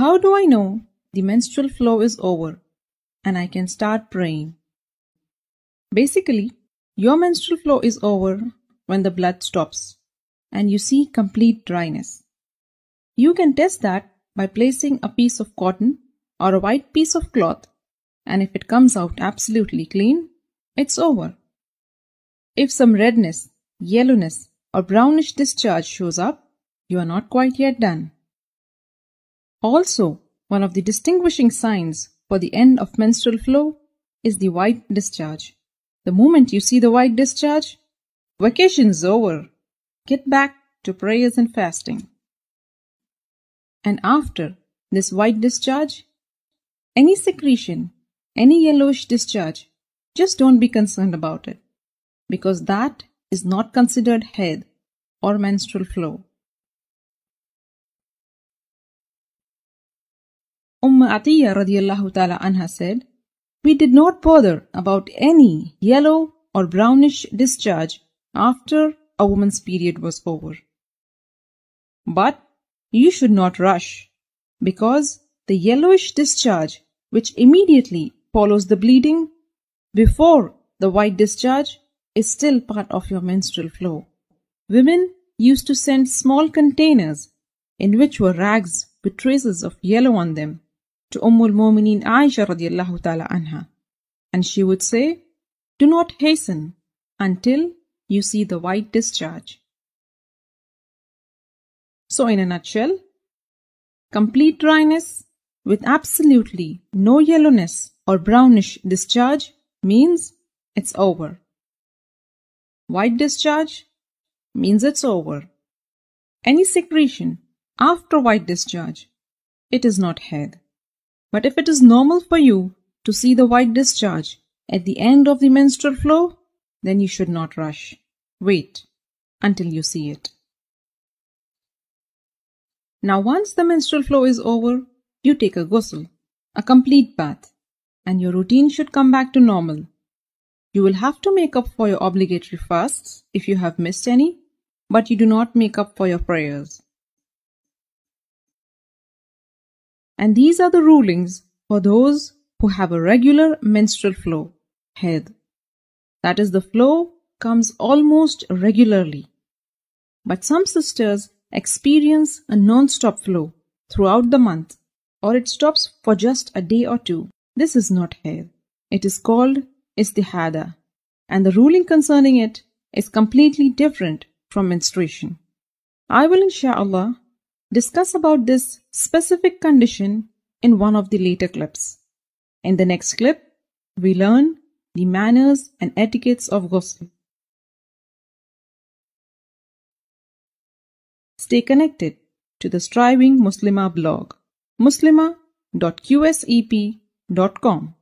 How do I know the menstrual flow is over and I can start praying? Basically, your menstrual flow is over when the blood stops and you see complete dryness. You can test that by placing a piece of cotton or a white piece of cloth and if it comes out absolutely clean, it's over. If some redness, yellowness or brownish discharge shows up, you are not quite yet done. Also, one of the distinguishing signs for the end of menstrual flow is the white discharge. The moment you see the white discharge, vacation's over. Get back to prayers and fasting. And after this white discharge, any secretion, any yellowish discharge, just don't be concerned about it because that is not considered haid or menstrual flow. Umm Atiyya radiallahu ta'ala anha said, We did not bother about any yellow or brownish discharge after a woman's period was over. But you should not rush, because the yellowish discharge which immediately follows the bleeding before the white discharge is still part of your menstrual flow. Women used to send small containers in which were rags with traces of yellow on them to Ummul Mumineen Aisha radiallahu ta'ala anha. And she would say, Do not hasten until you see the white discharge. So in a nutshell, complete dryness with absolutely no yellowness or brownish discharge means it's over. White discharge means it's over. Any secretion after white discharge, it is not haid. But if it is normal for you to see the white discharge at the end of the menstrual flow, then you should not rush. Wait until you see it. Now once the menstrual flow is over, you take a ghusl, a complete bath, and your routine should come back to normal. You will have to make up for your obligatory fasts if you have missed any, but you do not make up for your prayers. And these are the rulings for those who have a regular menstrual flow, haid. That is, the flow comes almost regularly. But some sisters experience a non-stop flow throughout the month, or it stops for just a day or two. This is not haid. It is called istihada, and the ruling concerning it is completely different from menstruation. I will insha'Allah discuss about this specific condition in one of the later clips. In the next clip, we learn the manners and etiquettes of ghusl. Stay connected to the Striving Muslimah blog, muslima.qsep.com dot com.